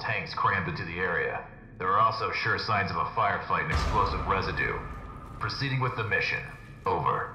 tanks crammed into the area. There are also sure signs of a firefight and explosive residue. Proceeding with the mission. Over.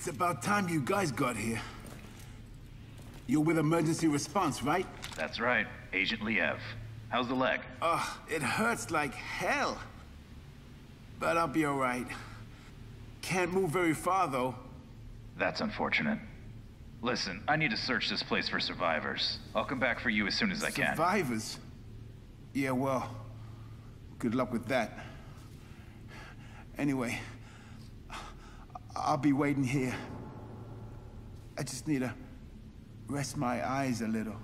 It's about time you guys got here. You're with emergency response, right? That's right. Agent Liev. How's the leg? Ugh, it hurts like hell. But I'll be alright. Can't move very far, though. That's unfortunate. Listen, I need to search this place for survivors. I'll come back for you as soon as I can. Survivors? Yeah, well, good luck with that. Anyway, I'll be waiting here. I just need to rest my eyes a little.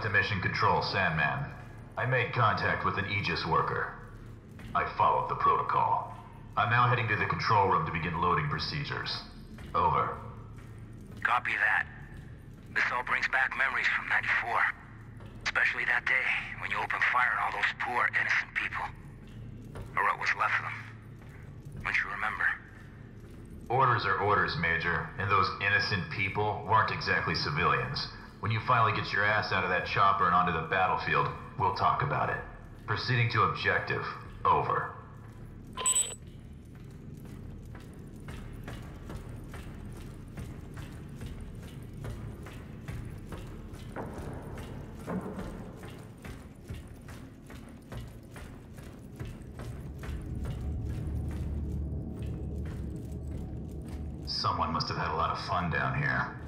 To Mission Control, Sandman. I made contact with an Aegis worker. I followed the protocol. I'm now heading to the control room to begin loading procedures. Over. Copy that. This all brings back memories from 94. Especially that day when you opened fire on all those poor, innocent people. Or what was left of them. Don't you remember? Orders are orders, Major, and those innocent people weren't exactly civilians. When you finally get your ass out of that chopper and onto the battlefield, we'll talk about it. Proceeding to objective. Over. Someone must have had a lot of fun down here.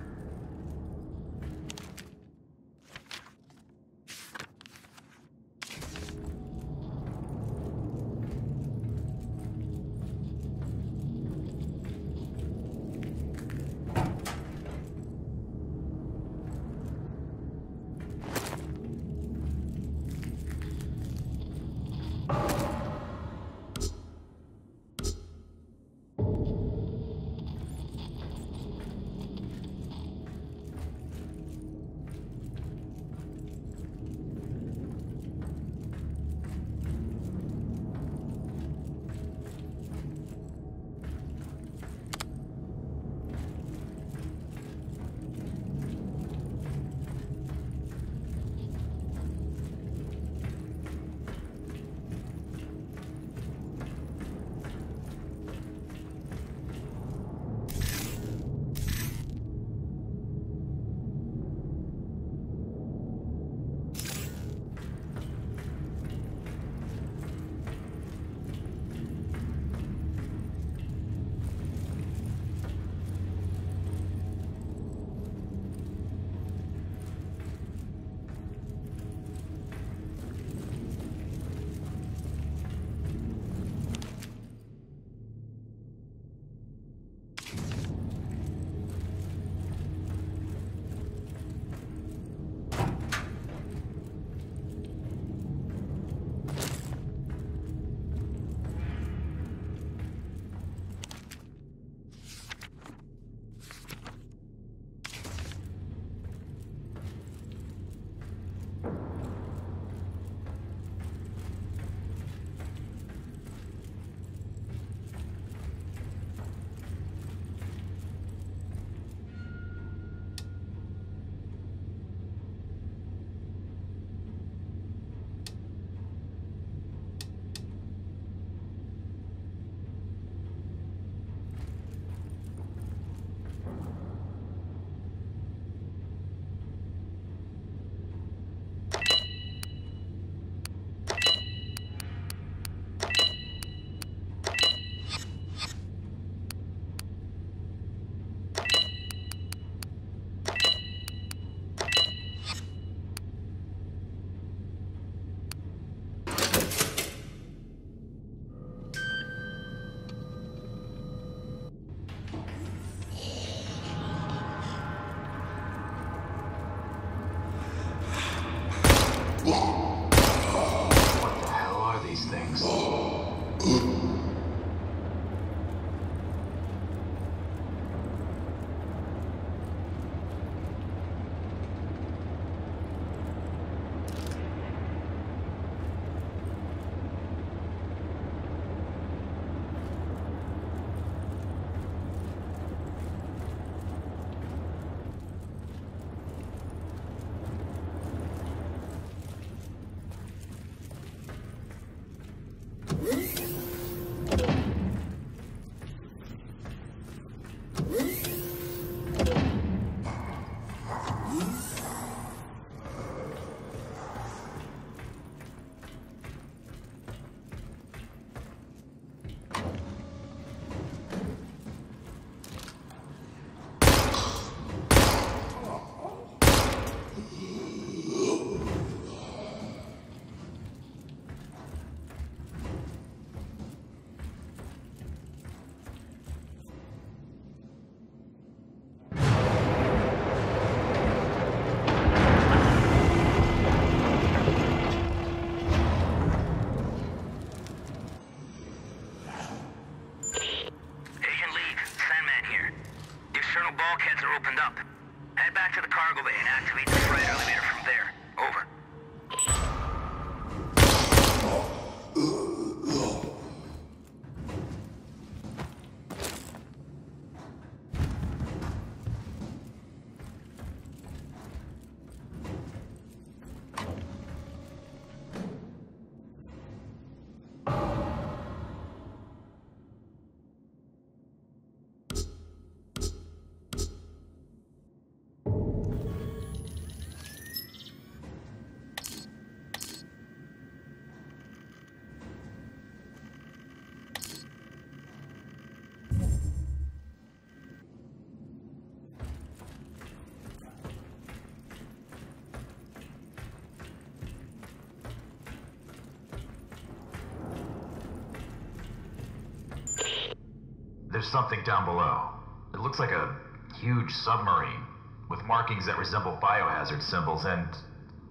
Something down below. It looks like a huge submarine with markings that resemble biohazard symbols. And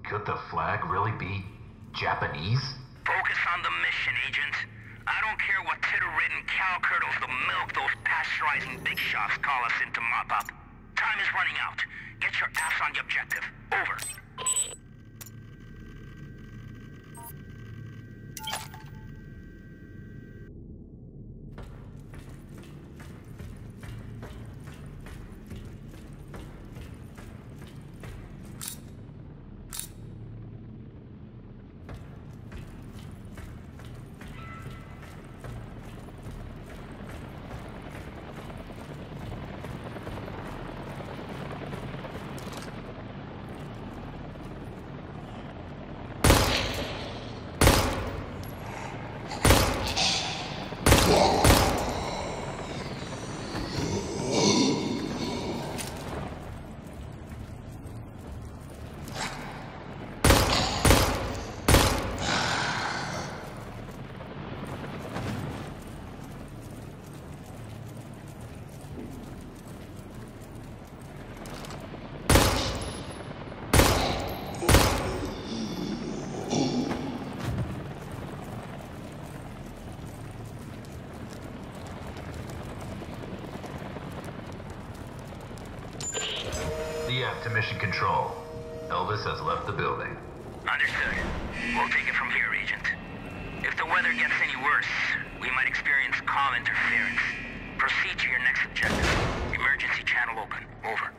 could the flag really be Japanese? Focus on the mission, Agent. I don't care what titter-ridden cow curdles the milk those pasteurizing big shots call us in to mop up. Time is running out. Get your ass on the objective. Over. DF to mission control. Elvis has left the building. Understood. We'll take it from here, Agent. If the weather gets any worse, we might experience comm interference. Proceed to your next objective. Emergency channel open. Over.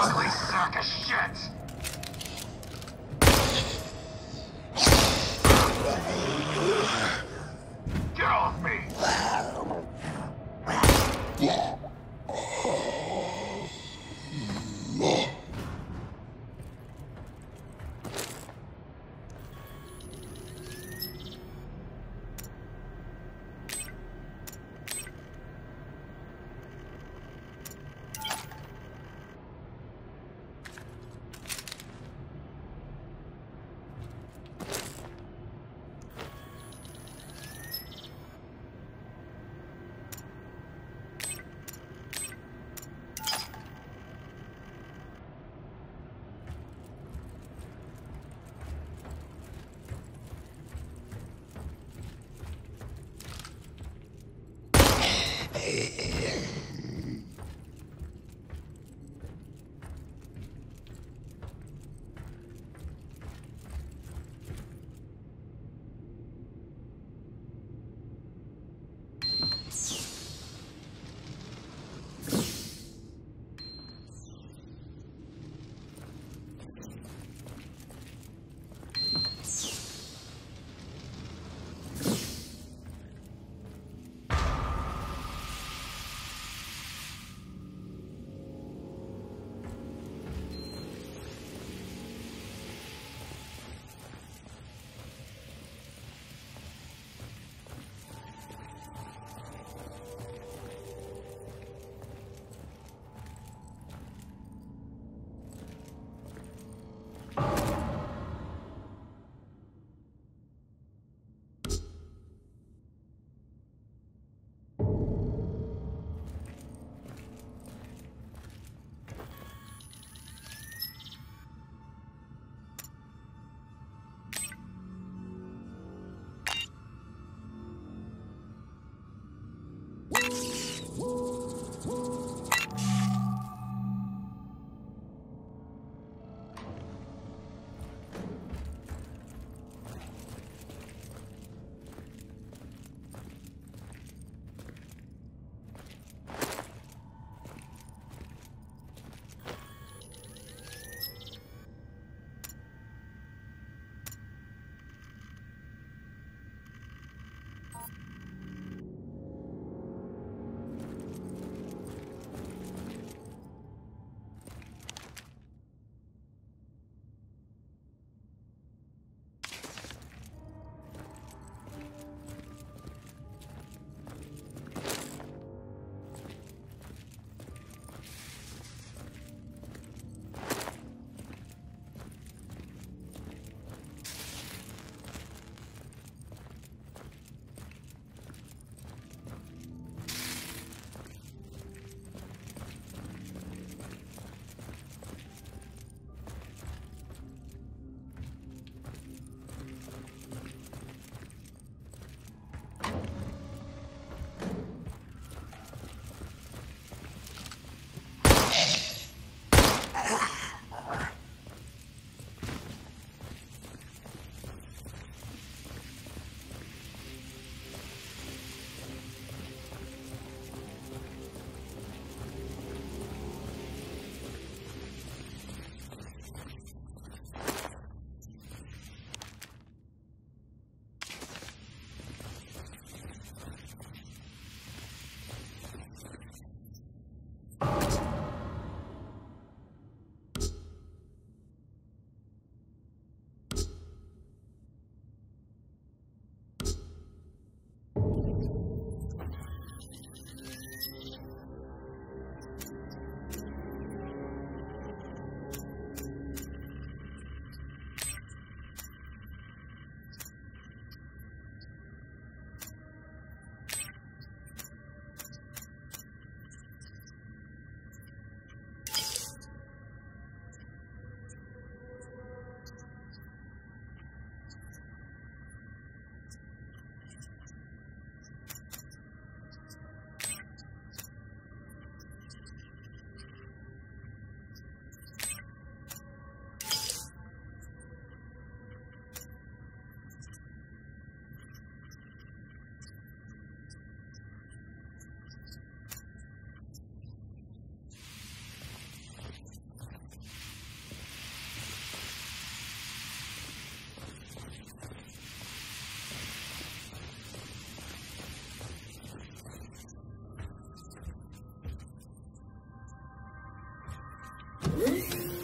Ugly sack of shit! Hmm?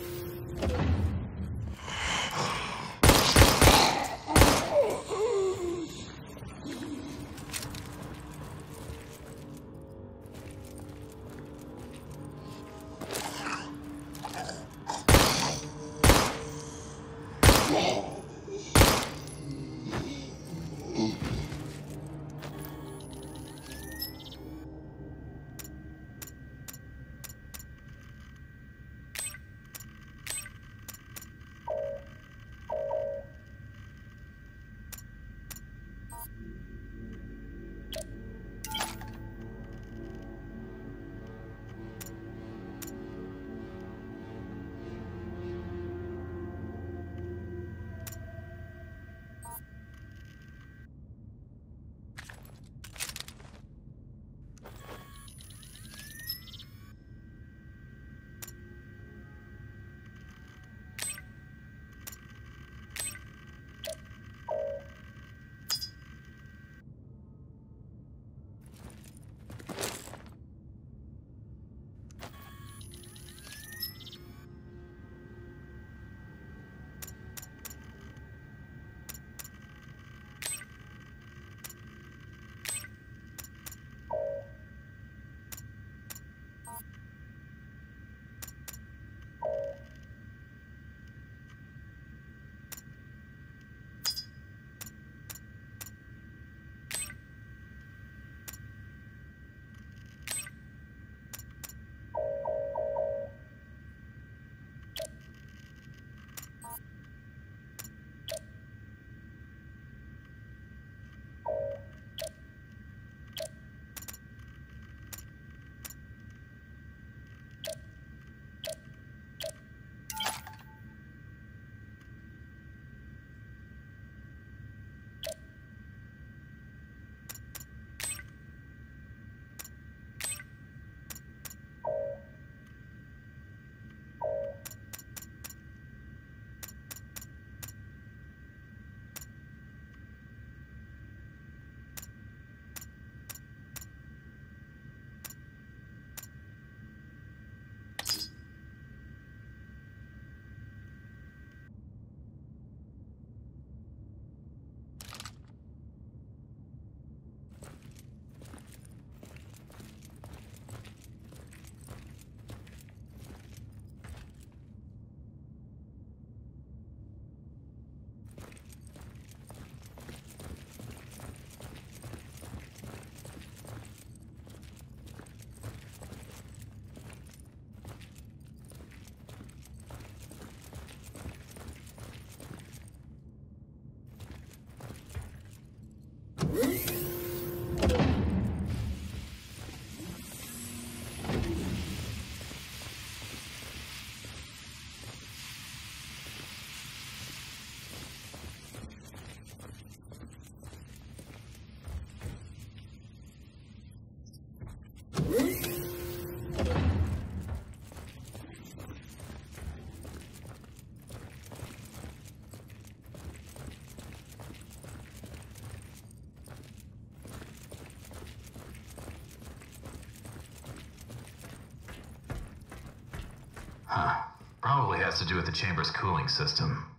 Has to do with the chamber's cooling system.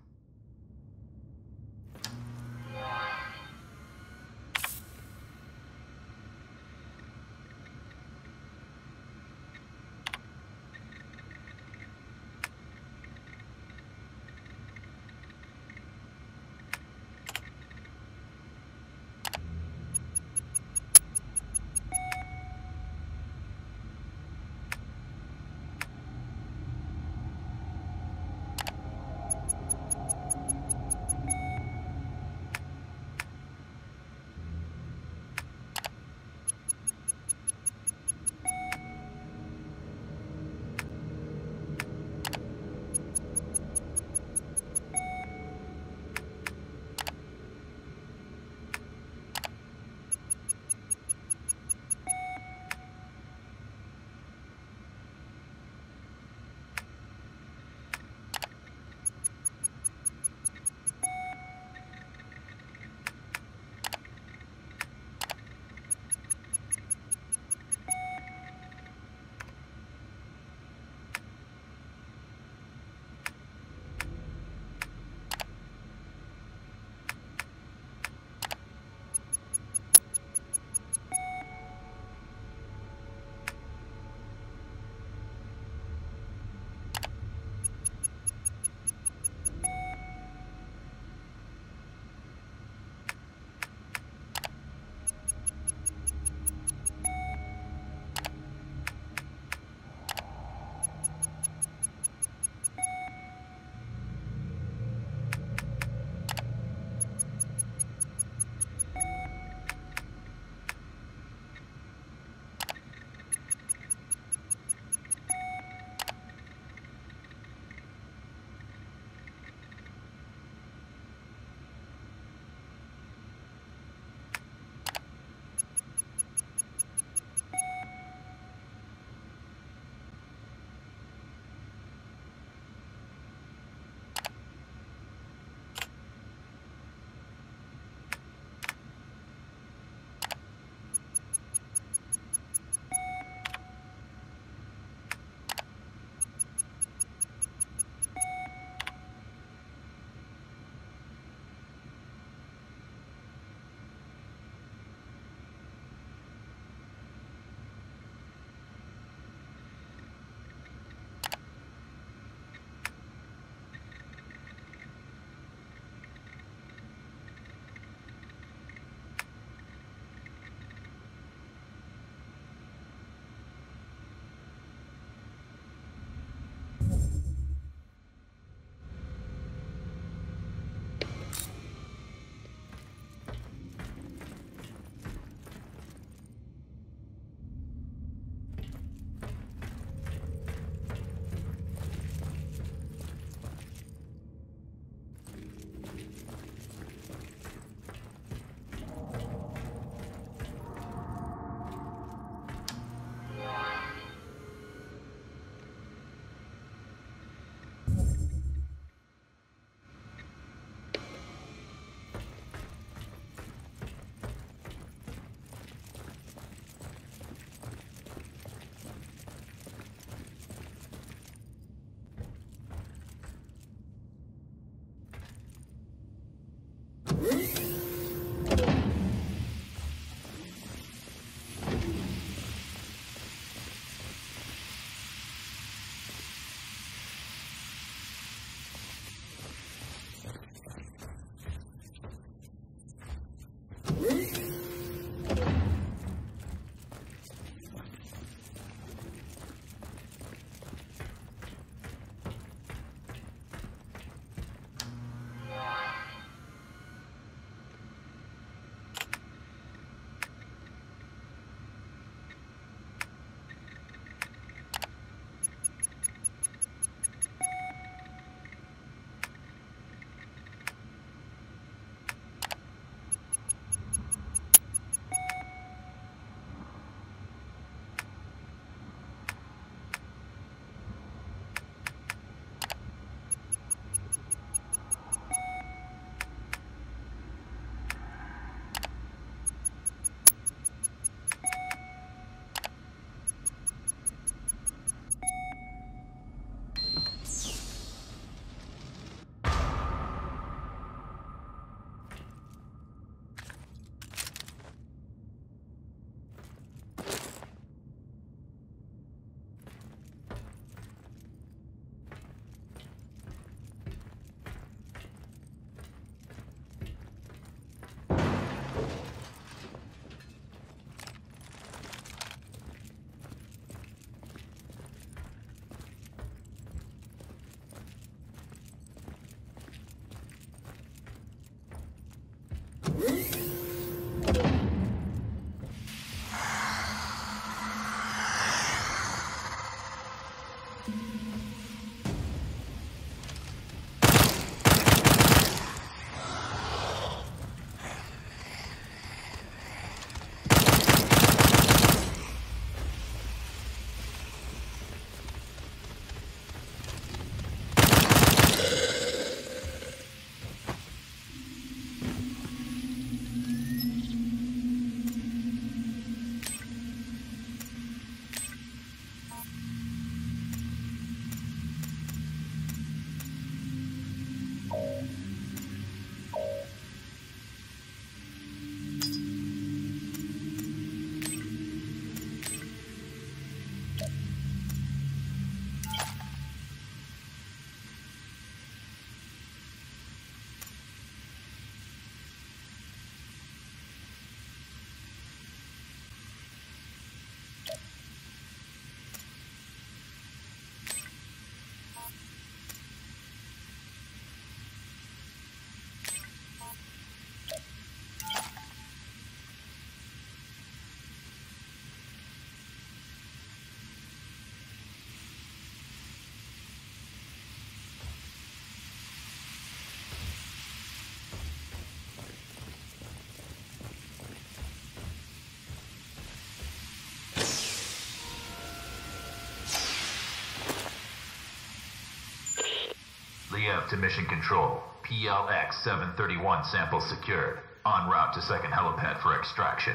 Liev to Mission Control. PLX 731 sample secured. En route to second helipad for extraction.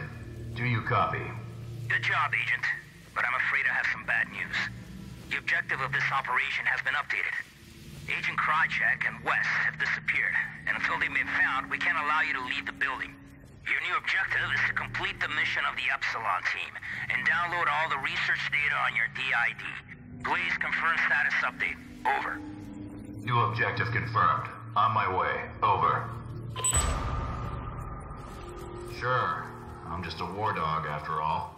Do you copy? Good job, Agent. But I'm afraid I have some bad news. The objective of this operation has been updated. Agent Krychek and West have disappeared, and until they've been found, we can't allow you to leave the building. Your new objective is to complete the mission of the Epsilon team, and download all the research data on your DID. Please confirm status update. Over. New objective confirmed. On my way. Over. Sure. I'm just a war dog after all.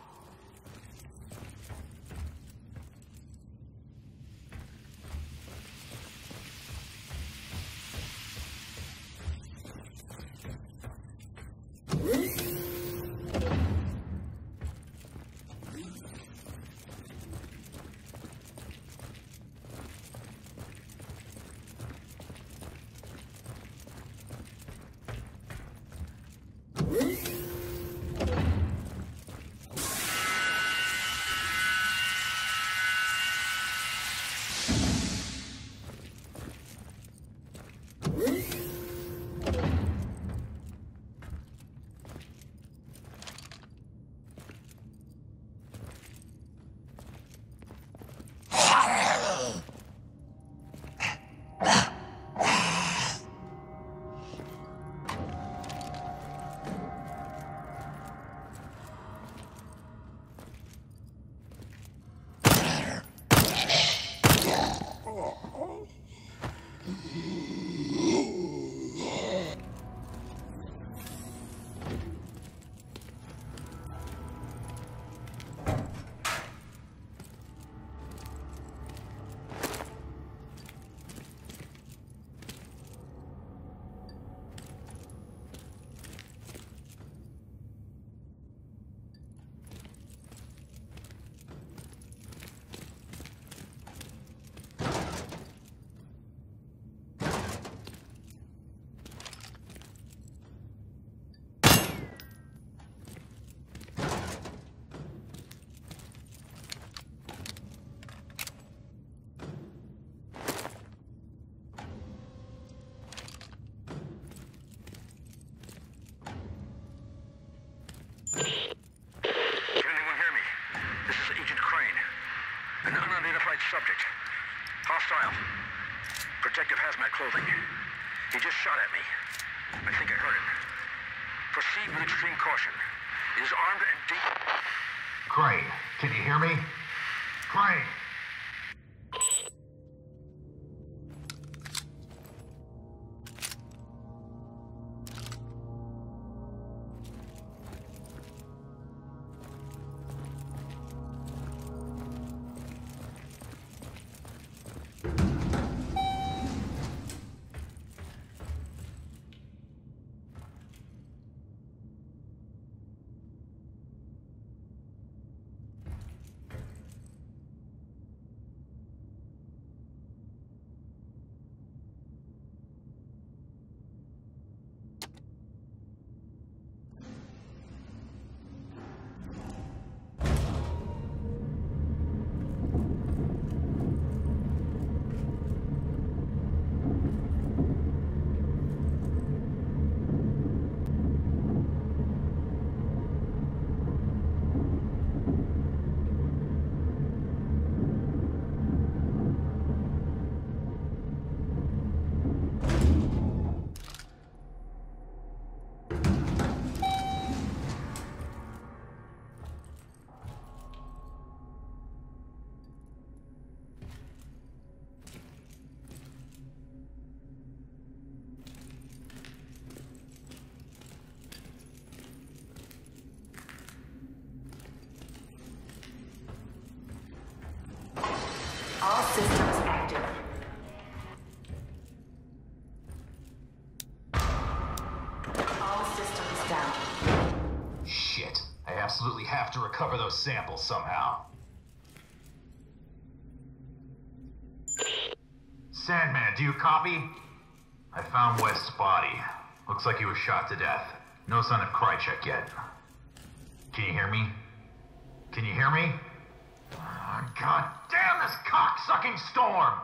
Hazmat clothing. He just shot at me. I think I heard him. Proceed with extreme caution. He is armed and deep. Crane, can you hear me? Crane! To recover those samples somehow. Sandman, do you copy? I found West's body. Looks like he was shot to death. No sign of Krychek yet. Can you hear me? Can you hear me? Ah, oh, God damn this cock-sucking storm!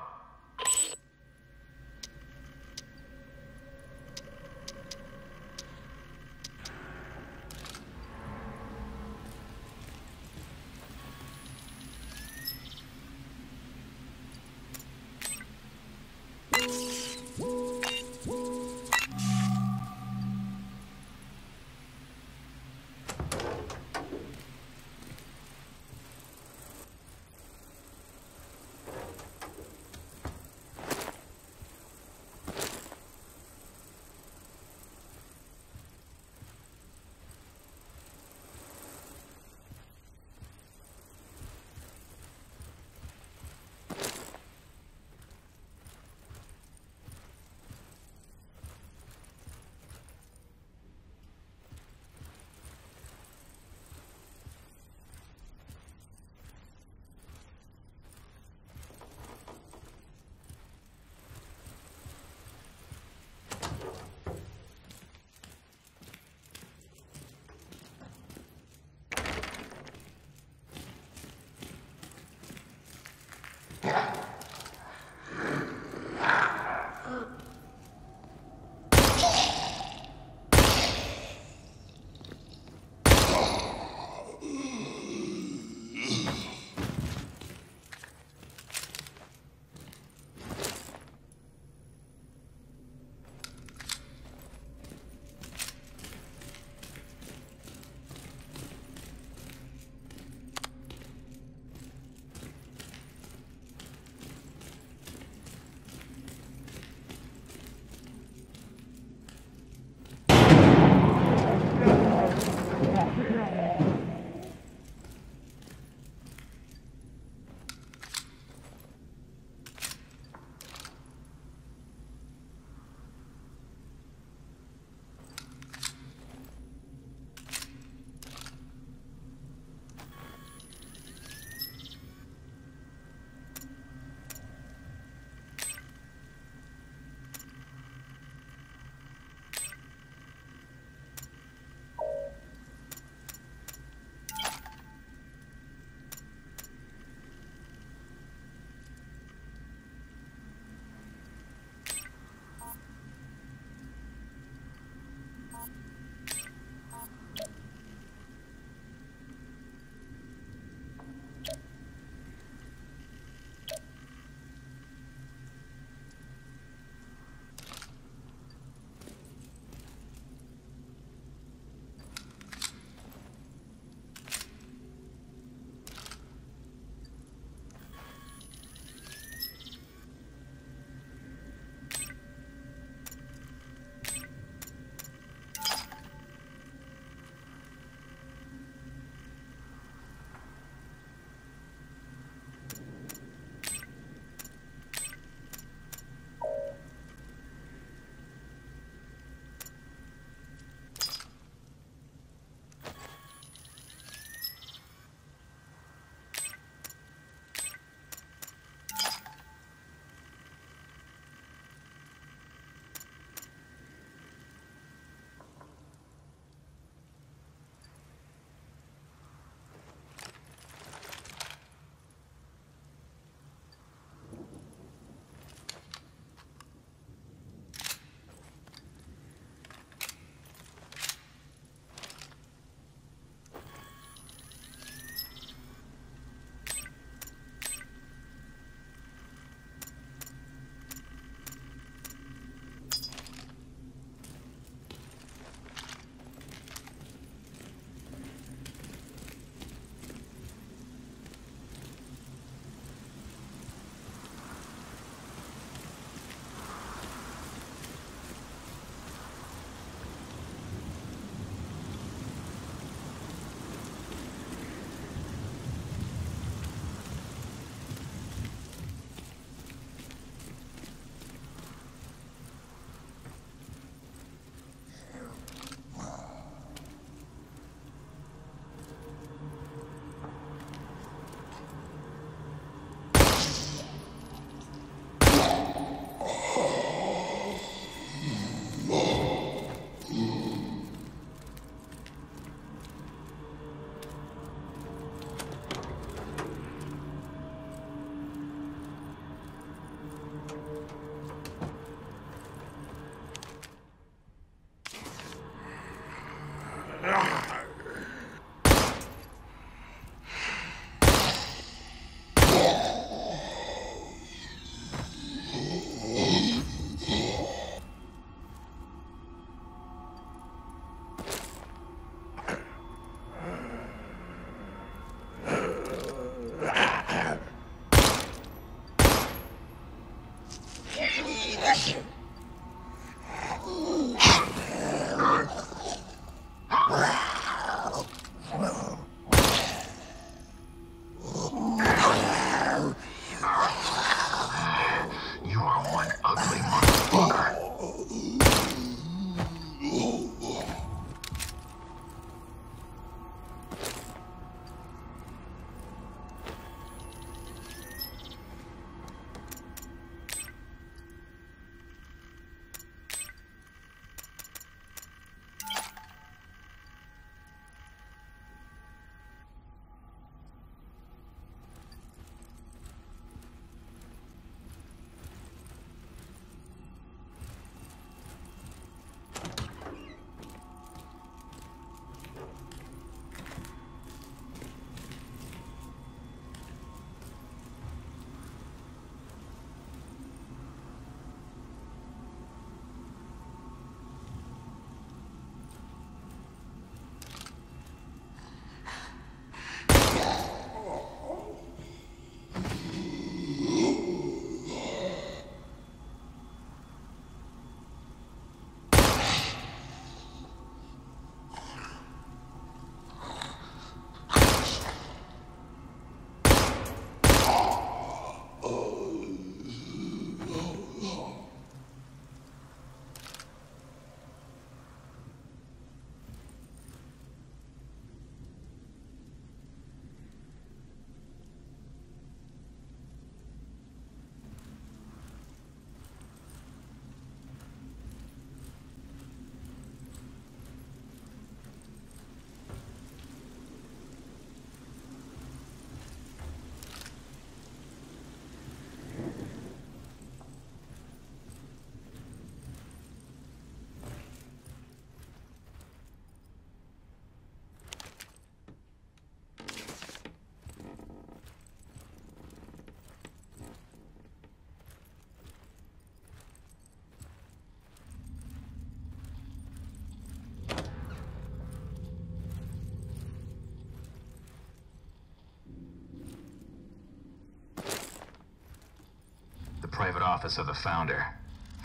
Private office of the founder.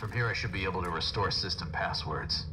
From here I should be able to restore system passwords.